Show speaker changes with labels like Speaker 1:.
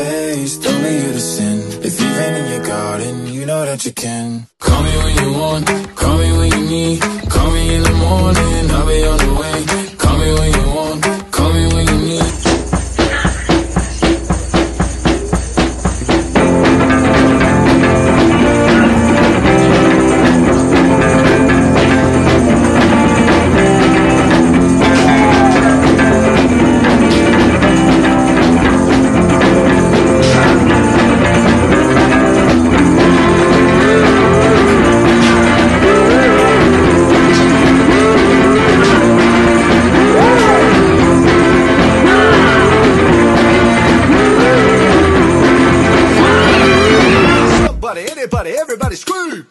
Speaker 1: face. You to sin. If you've in your garden, you know that you can. Call me when you want, call me when you need. Call me in the morning, I'll be on the way
Speaker 2: Somebody, anybody, everybody scream!